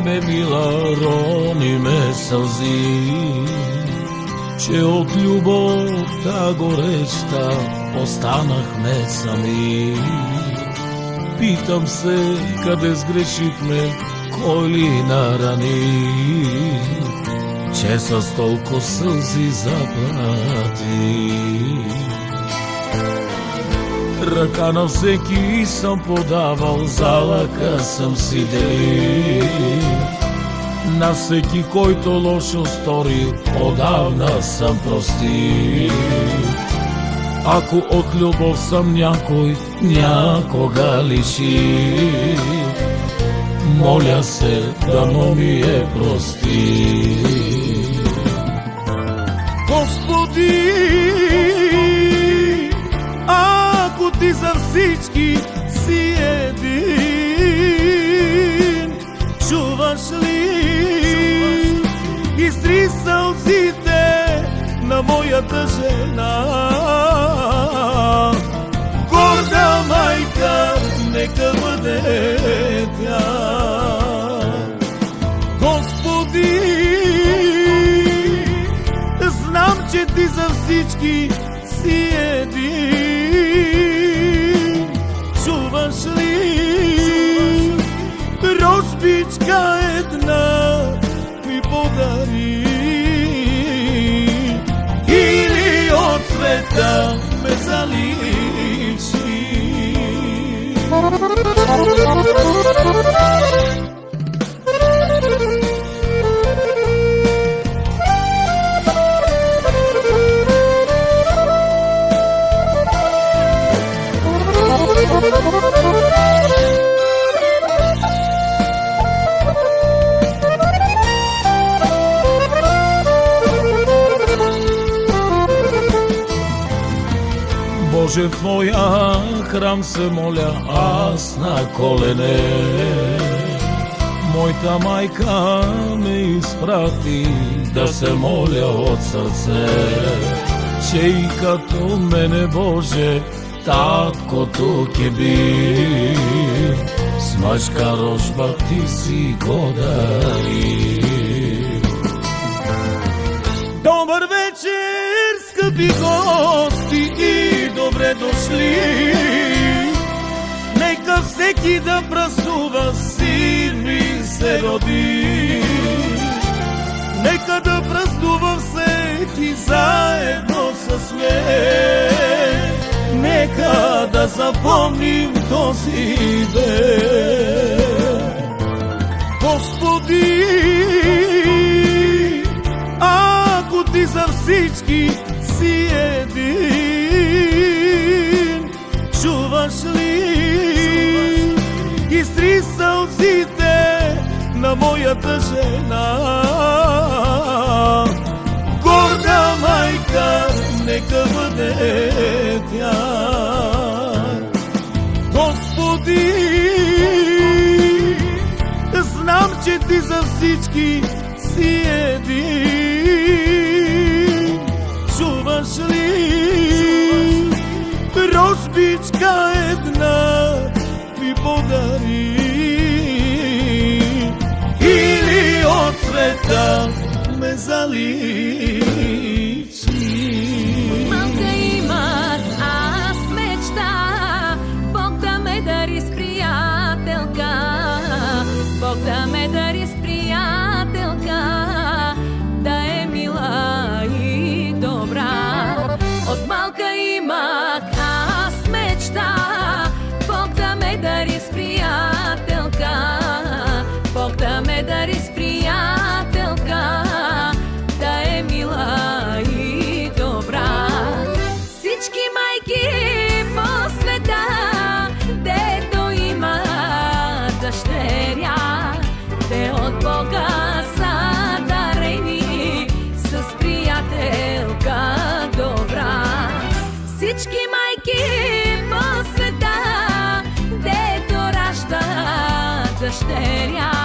Тебе, мила, рони ме сълзи, че от любовта гореща останахме сами. Питам се, къде сгрешихме, кой ли нарани, че с толкова сълзи заплати. Ръка на всеки съм подавал, залъка съм си делил. На всеки, който лошо стори, отдавна съм простил. Ако от любов съм някой, някога лиши, моля се, да но ми е прости. Господи, сълзите на моята жена. Горда майка, нека бъде тя. Боже, в Твоя храм се моля аз на колене. Моята майка ме изпрати да се моля от сърце, че и като мене, Боже, таткото ке би, с рожба ти си го дари. Добър вечер, скъпи гости и дошли. Нека всеки да празнува син ми се роди. Нека да празнува всеки заедно с мен. Нека да запомним този ден. Господи, ако ти за всички Сълзите на моята жена. Горда майка, нека бъде тя. Господи, знам, че ти за всички си един. Чуваш ли? Рожбичка една ми подари. tal, mas ali ștergea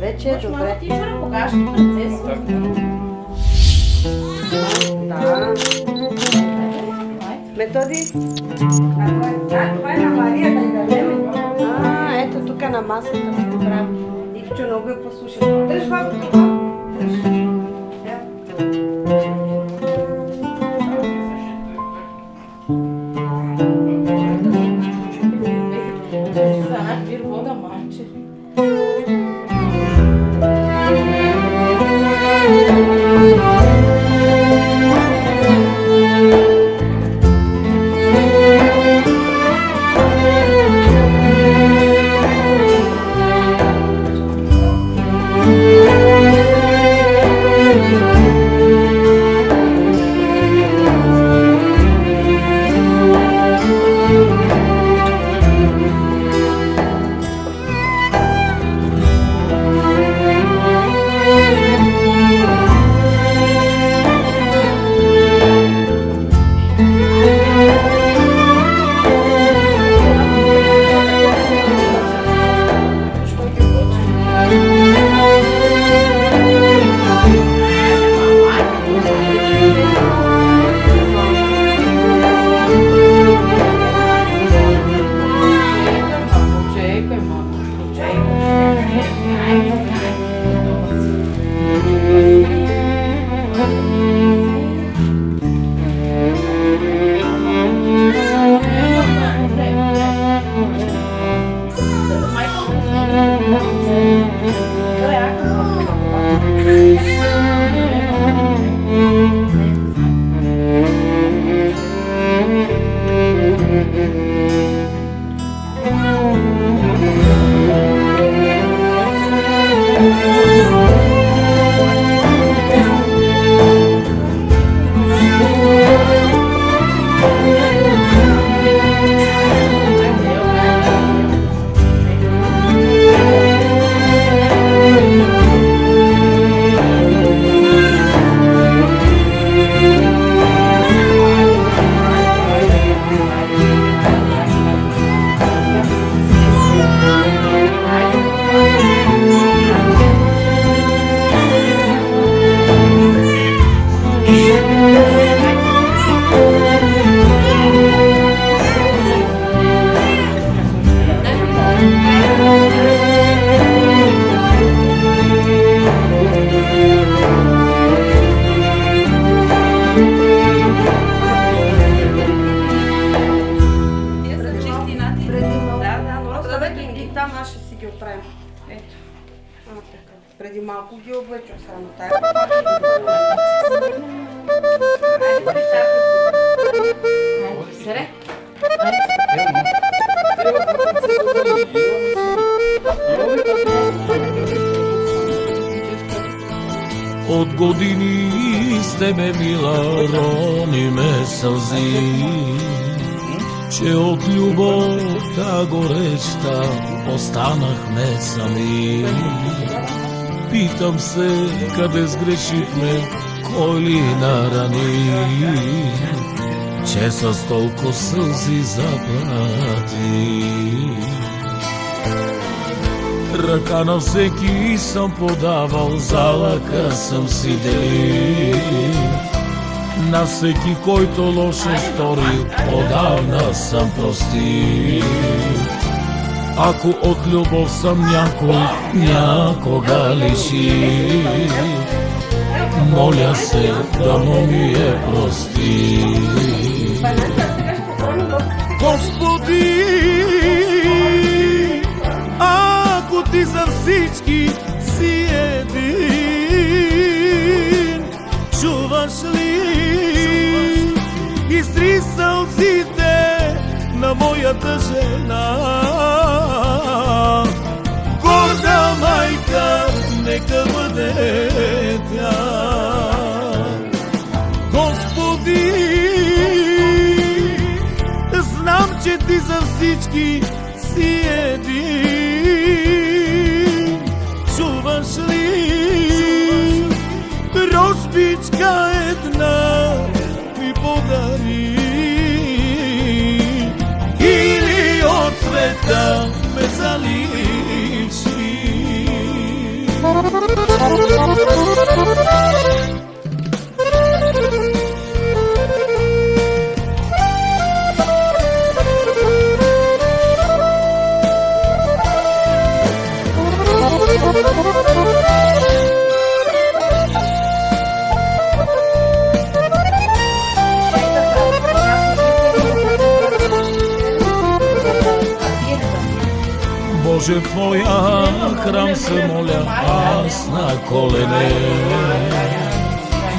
вече е добре. покажеш. Да. Методи. А, това е на Мария да дадем. А, ето тук на масата го прави. Ивчо много е послушал. Дръж бабото. Дръж. Къде сгрешихме, кой ли нарани, че с толкова сълзи заплати. Ръка на всеки съм подавал, залъка съм си. На всеки, който лошо стори, отдавна съм простил. Ако от любов съм някой, някога лиши, моля се да му ми е прости. Господи, ако ти за всички моята жена. Горда майка, нека бъде тя. Господи, знам, че ти за всички си един. da me zaliči. Боже, в Твоя храм се моля аз на колене.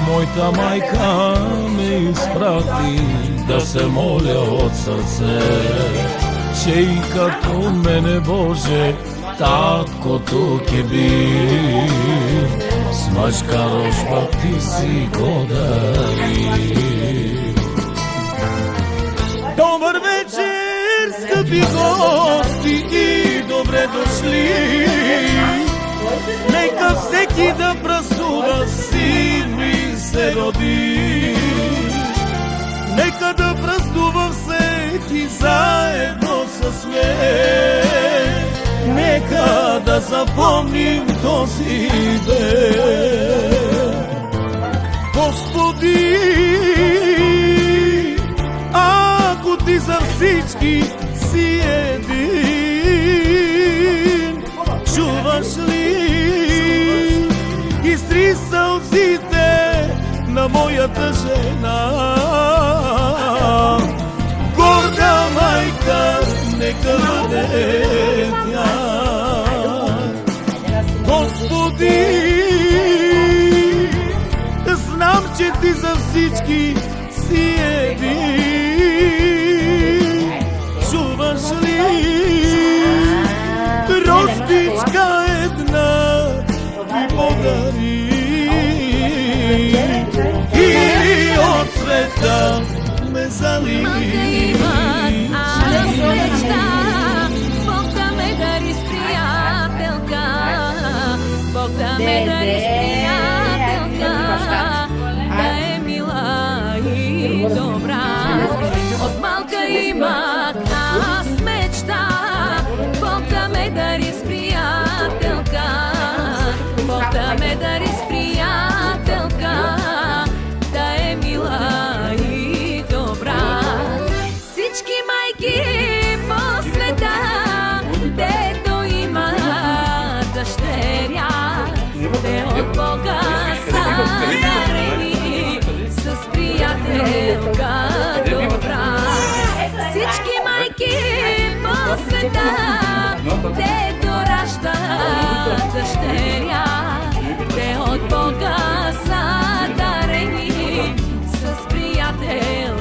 Моята майка ме изпрати да се моля от сърце, че и като мене, Боже, татко тук е би. С мъжка рожба ти си го. Добър вечер, скъпи гости добре дошли. Нека всеки да празнува син ми се роди. Нека да празнува всеки заедно с мен. Нека да запомним този ден. Господи, ако ти за всички си един, чуваш ли? Изтри сълзите на моята жена. Горда майка, нека бъде тя. Господи, знам, че ти за всички си един. Então, Natal, mas ali. Света, дето раждат дъщеря, те от Бога са дарени с приятелка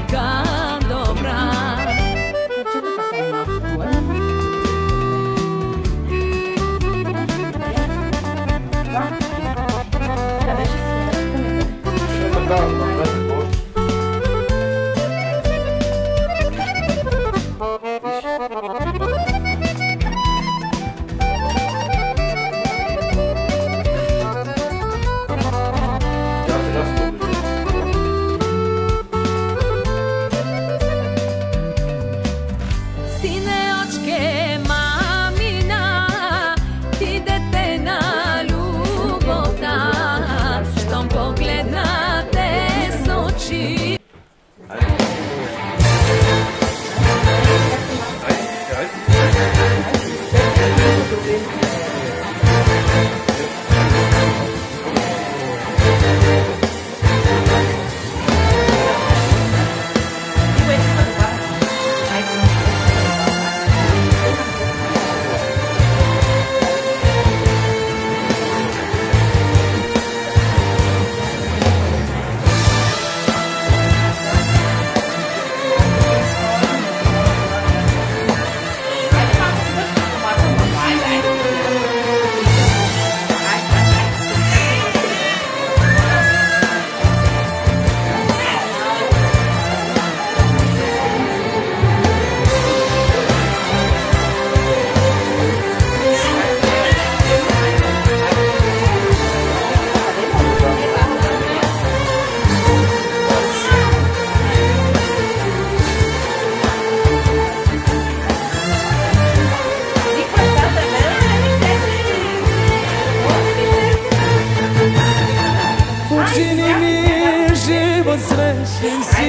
Since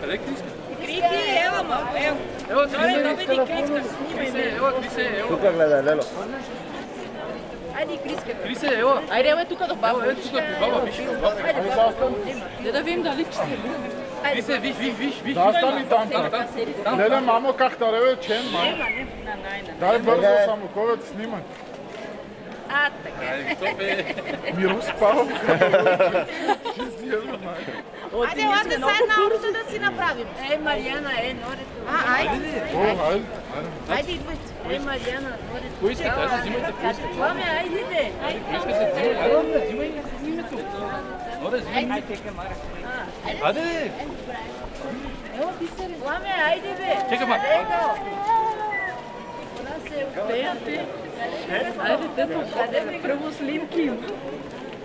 Къде Криска? Крити, ела, ма, ела. Ела, Добре, добре, Крисе. ти Криска, снимай ме. Ела, Крисе, ела. Тук гледай, Лело. Айде, Криска. Крисе, ела. Айде, ела, тук до баба. Ела, тук при баба, виж. баба. Да да видим дали ще Крисе, виж, виж, виж, виж. Да, стани там, там. Там. Леле, мамо, как те реве, чен, мамо. Ема, не, на най-на. Дай бързо Леле. само, кой да снимай. А, така. Ай, стоп, е. Миро спал. Айде, лате сега една опция да си направим. Е, Мариана, е, норето. А, айде. О, хайде. Айде, идвайте. Е, Мариана, норето. Кой искате? Айде, взимайте, кой искате? Сламе, айде, де. Кой искате? Взимай, айде, взимай името. Оре, взимай. Айде, Ела, писаре. Сламе, айде, бе. Чекай, ма. Его. Кога се успеяте? Айде, тето,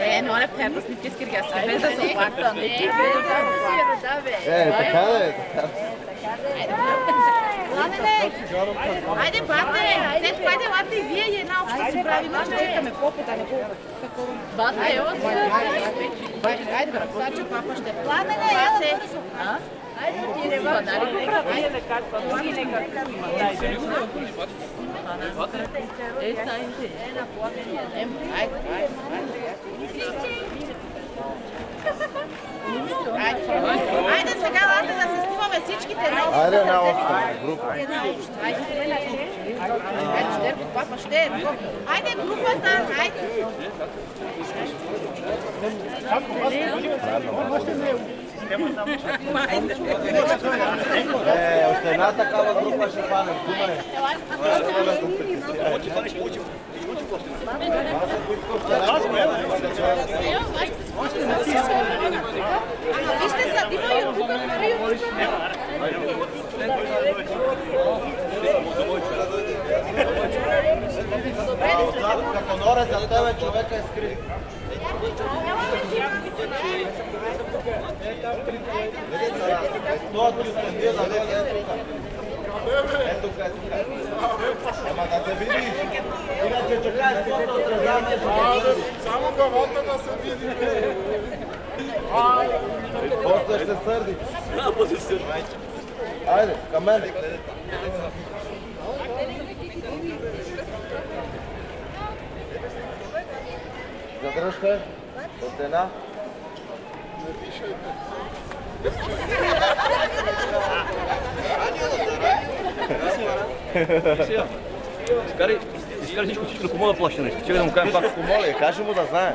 Е, но не пепа с нитки скиргаски, без да се оплаква. Не, без да. Е, така да е, така. Айде, бате! Айде, лате и вие една обща си правим. Ще чекаме попата, не по... Бате, ево Айде, брат, Сачо, папа ще... Ладене, бате! Айде, ти не нали го прави? Айде, как па, други нека. Е, сайнте. Айде, айде, айде. Айде сега, лате да се снимаме всичките една обща. Айде, една обща група. Айде, Щерко. Айде, групата, айде. E, ošte nata grupa Šepanem, kuma je. Kako nora za tebe čoveka je skrit. Скрит. Това ти остендия да лезе е тук. Е тук, е тук. Ама да се види. Иначе чакай, ското отразяване. Абе, само главата да се види, бе. После ще сърди. Айде, към мен. Задръжте. От една. Изкарай, изкарай всичко, всичко на комода плаща нещо. Чакай да му кажем пак. Моля, кажи му да знае.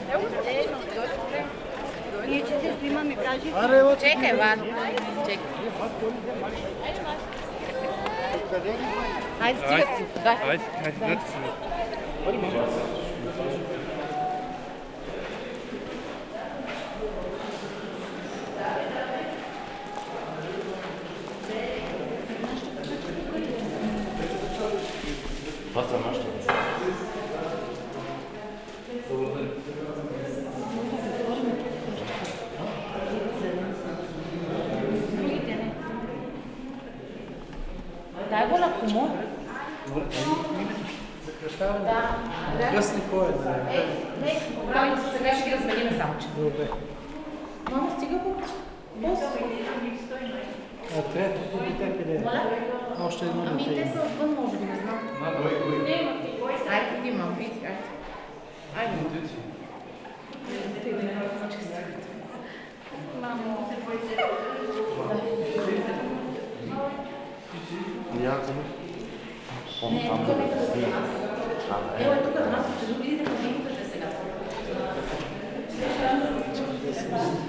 Čekaj, Van. Čekaj. Ajde, stigat si. Daj. Ajde, ajde, го на кумо. Късни кой е, да Е, не, се сега ще ги разменим само, че. Добре. Мама, стига го. Бос. А третото дете къде е? Още едно Ами дете те има. са отвън, може би, не знам. Айде, ти имам, види, айде. Айде. Мамо. Не, тук нека да сме нас. Ево е тук до нас, ще видите какво ми идвате сега. Ма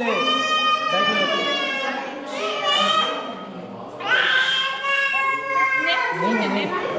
对，再见。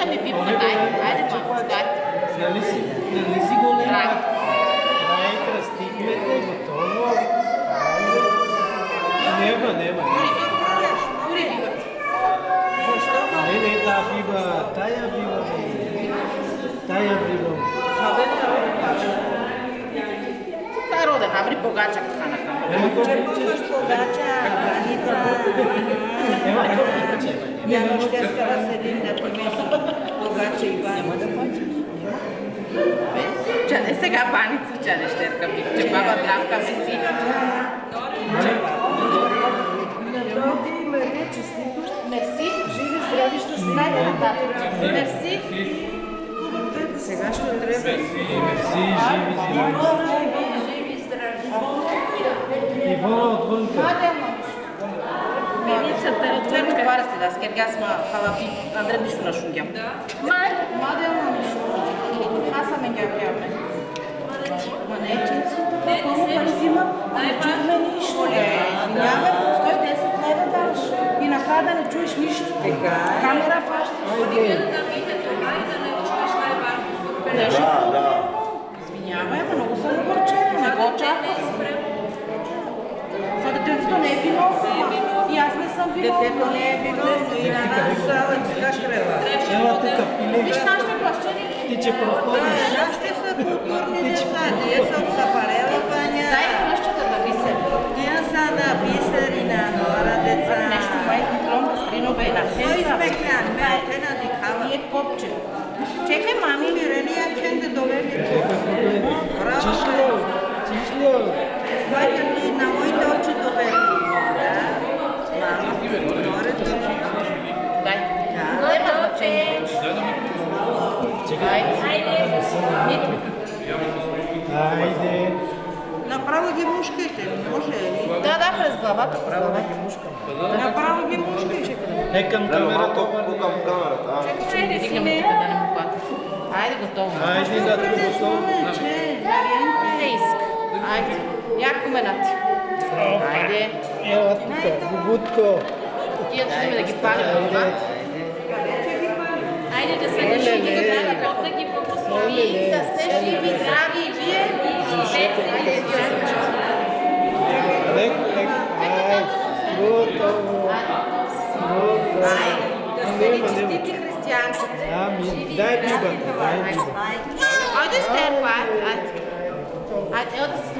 Let me be polite. I don't want that. Nisi golema najkrasnijih mednego tovo. Nema, nema. Uri biva. Ne, ne, ta biva, taja biva. Taja biva. Sabena roda. Ta roda, abri bogačak kana. Та роден, абри богачак хана. Ема го причеш. Ема го причеш. Я не ще скара седим на помеса. Богаче Иван. Чане сега баница, чане щетка пик, че баба Здравка ми си. Роди Мария, честито. Мерси. Живи, здрави, щастливи. Дайте нататък. Мерси. Сега ще трябва. Мерси, живи, здрави. Ивона отвънка. Младия мъж. Милицата е отверно пара сте да скер газ ма халапи Андре нищо на шунгям. Май, младия мъж. Аз съм ме гябяме. Ма не, че не съм така, колко пари взима, не чухме нищо. Извинявай, 110 лева даваш. И накрая да не чуеш нищо. Така е. Камера фаща. Беше Извинявай, ама много съм огорчена, не го очаквах. Детето не е виновно. И аз не съм виновна. Детето не е виновно и на нас сала как кръва. Ела тук, Виж пиле. нашите плащани. Ти че проходиш. Нашите са културни деца. Ние съм сапарела баня. Дай плащата да ви се. Ние са на бисери на хора деца. Нещо май микрон да стрино бе на Той хенса. спеклян, бе, те надихава. И е копче. Чекай, мами. Мирения чен да доведе. Чишло, чишло. Майка ми на моите Айде. Направо ги мушкайте, може ли? Да, да, през главата. През главата. Направо ги мушкайте. Е към камерата. Към камерата, да не му хвата. Айде, готово. Айде да готово. Не иска. Айде. Яко ме нати. Айде. Ела тук, бубутко. Тия ще да ги палим. Айде. Айде да се реши да трябва да ги благослови. Да сте живи, здрави и вие. Айде, Лек, лек. Ай, готово. Готово. Да сте ли честити християнците? Ами, дай бибата, дай бибата. Айде, Стефа, айде, айде. Айде, ела да се